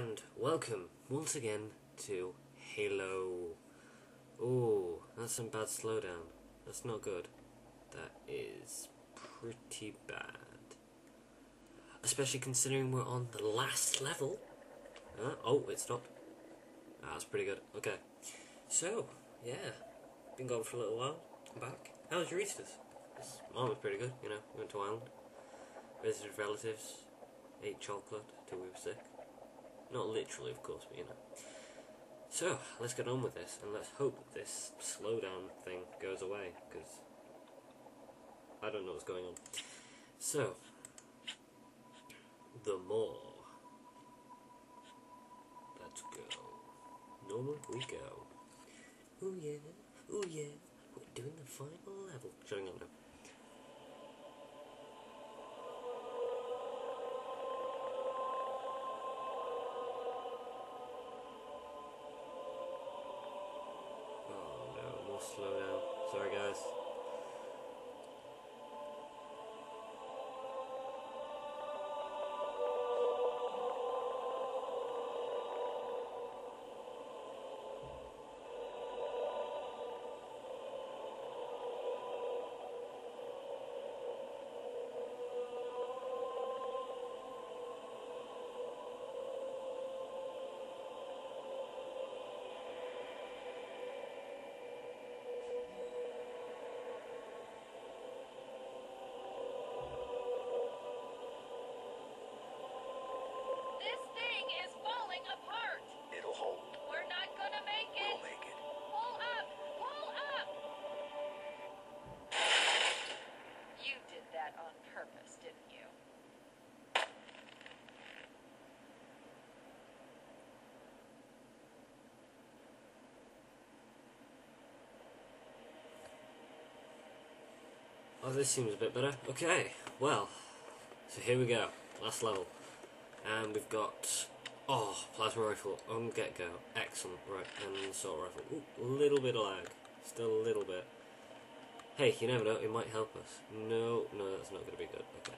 and welcome once again to Halo. Oh, that's some bad slowdown. That's not good. That is pretty bad. Especially considering we're on the last level. Uh, oh, it stopped. Ah, that's pretty good. Okay. So, yeah. Been gone for a little while. I'm back. How was your Easter's? Mine was pretty good, you know. Went to Ireland. Visited relatives. Ate chocolate till we were sick. Not literally, of course, but you know. So, let's get on with this, and let's hope this slowdown thing goes away, because I don't know what's going on. So, The Maw. Let's go. Normal we go. Ooh yeah, ooh yeah, we're doing the final level. Shutting up now. No, more slowdown. Sorry guys. That on purpose, didn't you? Oh, this seems a bit better. Okay, well, so here we go. Last level. And we've got, oh, plasma rifle on get go. Excellent, right, and assault rifle. Ooh, a little bit of lag. Still a little bit. Hey, you never know, it might help us. No, no, that's not going to be good. Okay.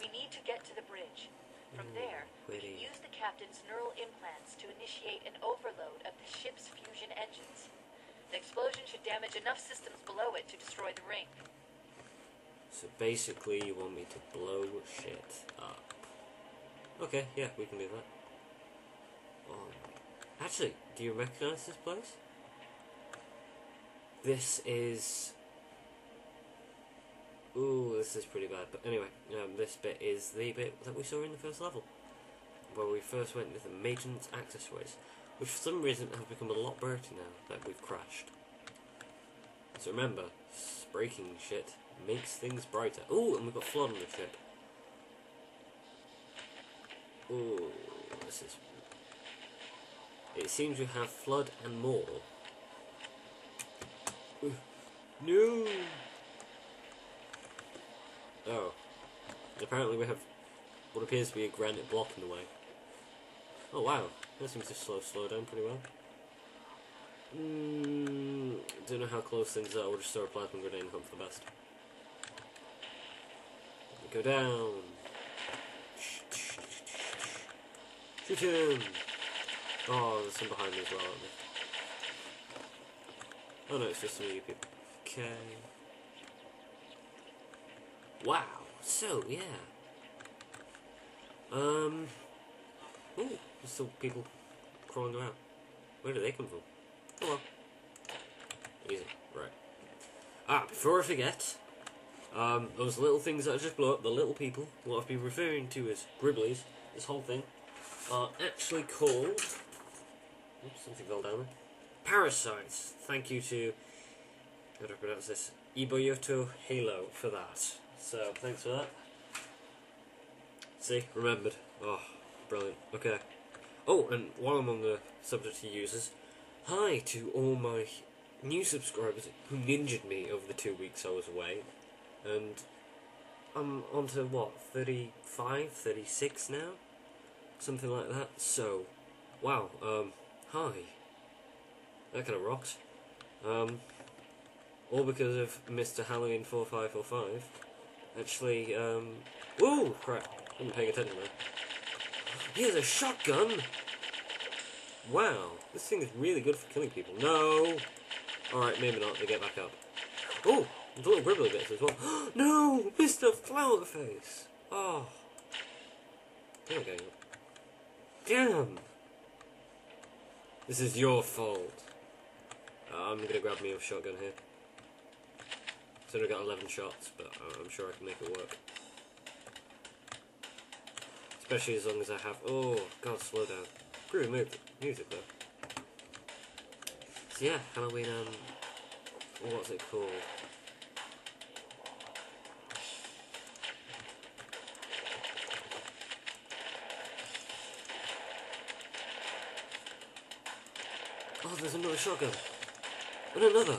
We need to get to the bridge. From Ooh, there, we can use the captain's neural implants to initiate an overload of the ship's fusion engines. The explosion should damage enough systems below it to destroy the ring. So basically, you want me to blow shit up. Okay, yeah, we can do that. Um, actually, do you recognize this place? This is. This is pretty bad. But anyway, um, this bit is the bit that we saw in the first level, where we first went with the maintenance access ways, which for some reason have become a lot brighter now that we've crashed. So remember, breaking shit makes things brighter. Ooh, and we've got flood on the ship. Ooh, this is. It seems we have flood and more. Ooh, No. Oh. Apparently we have what appears to be a granite block in the way. Oh wow, that seems to slow slow down pretty well. Mm, don't know how close things are. We'll just throw a plasma grenade and hope for the best. Go down. Shoot him! Oh, there's some behind me as well? Oh no, it's just some of you people. Okay. Wow. So, yeah. Um. Ooh, there's still people crawling around. Where do they come from? Oh. Easy. Right. Ah, before I forget, um, those little things that I just blew up, the little people, what I've been referring to as Gribblies, this whole thing, are actually called. Oops, something fell down there. Parasites. Thank you to. How do I pronounce this? Iboyoto Halo for that. So, thanks for that. See, remembered. Oh, brilliant. Okay. Oh, and while I'm on the subject of users, hi to all my new subscribers who ninjaed me over the two weeks I was away. And I'm on to what, 35, 36 now? Something like that. So, wow, um, hi. That kind of rocks. Um, all because of Mr. Halloween 4545. Actually, um, ooh, crap. I wasn't paying attention there. Here's a shotgun! Wow, this thing is really good for killing people. No! Alright, maybe not, they get back up. Oh, there's a little gribbly bits as well. no! Mr. Flowerface! Oh. They're not getting up. Damn! This is your fault. Uh, I'm gonna grab me a shotgun here. So I got 11 shots, but uh, I'm sure I can make it work. Especially as long as I have. Oh, God, slow down. Pretty music, music though. So yeah, Halloween. Um, what's it called? Oh, there's another shotgun. And another.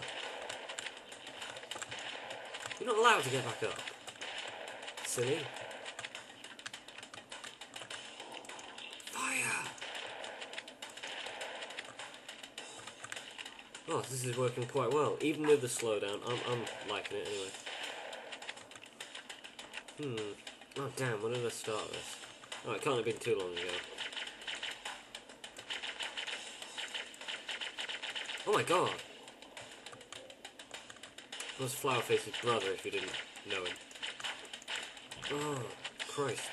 You're not allowed to get back up. Silly. Fire! Oh, this is working quite well. Even with the slowdown, I'm, I'm liking it anyway. Hmm. Oh, damn, when did I start this? Oh, it can't have been too long ago. Oh my god! Was Flowerface's brother, if you didn't know him. Oh, Christ.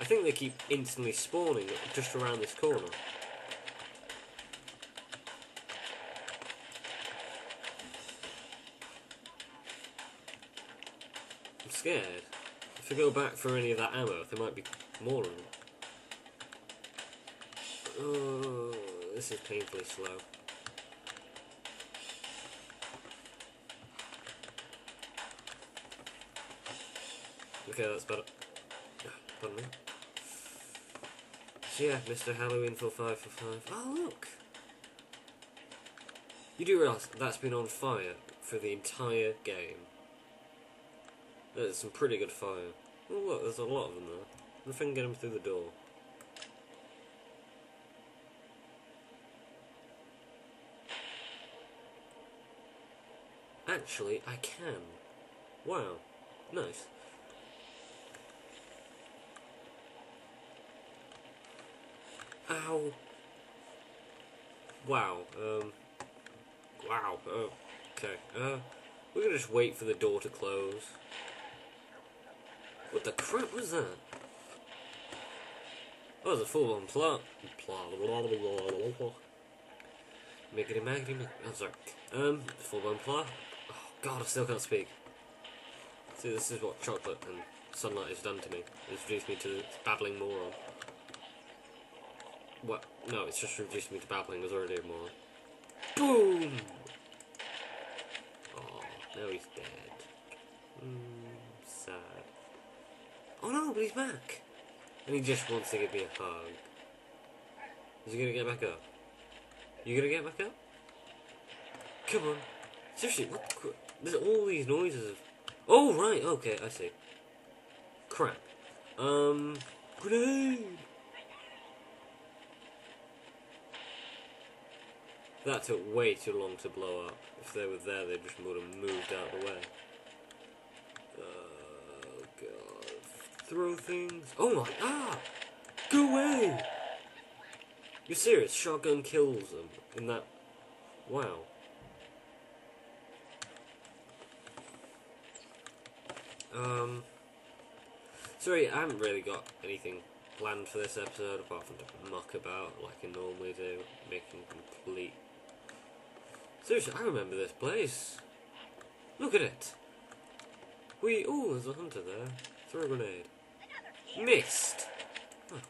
I think they keep instantly spawning just around this corner. I'm scared. If I go back for any of that ammo, there might be more of them. Oh, this is painfully slow. Okay, that's better. Pardon me. So yeah, Mr. Halloween for five for five. Oh look! You do realise that's been on fire for the entire game. There's some pretty good fire. Oh look, there's a lot of them there. Nothing can get them through the door. Actually, I can. Wow. Nice. Ow. Wow. Um. Wow. Oh. Okay. Uh. We're gonna just wait for the door to close. What the crap was that? It was a full on plot. Plot. Miggity maggity mig- Oh, sorry. Um, full on plot. Oh, God, I still can't speak. See, this is what chocolate and sunlight has done to me. It's reduced me to babbling moron. What? No, it's just reduced me to babbling. Was already a moron. Boom! Oh, now he's dead. Mm, sad. Oh no, but he's back! And he just wants to give me a hug. Is he gonna get back up? You gonna get back up? Come on. Seriously, what the There's all these noises of... Oh, right, okay, I see. Crap. Um... Grenade! That took way too long to blow up. If they were there, they just would have moved out of the way. Oh, God. Throw things. Oh, my... Ah! Go away! You're serious? Shotgun kills them in that... Wow. Um... Sorry, I haven't really got anything planned for this episode apart from to muck about like I normally do, making complete Seriously, I remember this place. Look at it. We. Oh, there's a hunter there. Throw a grenade. Missed. Look.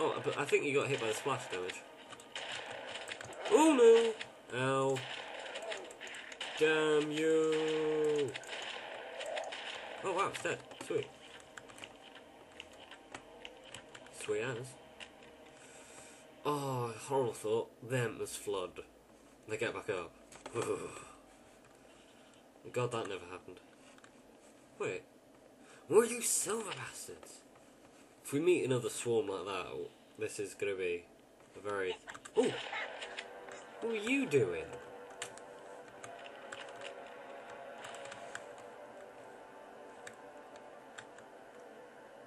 Oh, but I think you got hit by the splash damage. Oh no! Ow. Damn you! Oh wow, it's dead. Sweet. Sweet as. Oh, horrible thought. Them as flood. They get back up. God, that never happened. Wait. Were you silver bastards? If we meet another swarm like that, this is gonna be a very... Oh! What are you doing?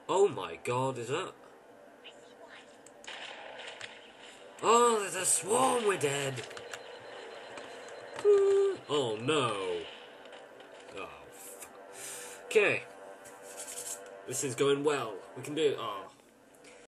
Oh my god, is that... Oh, there's a swarm. We're dead. Oh no. Oh. Okay. This is going well. We can do. Oh,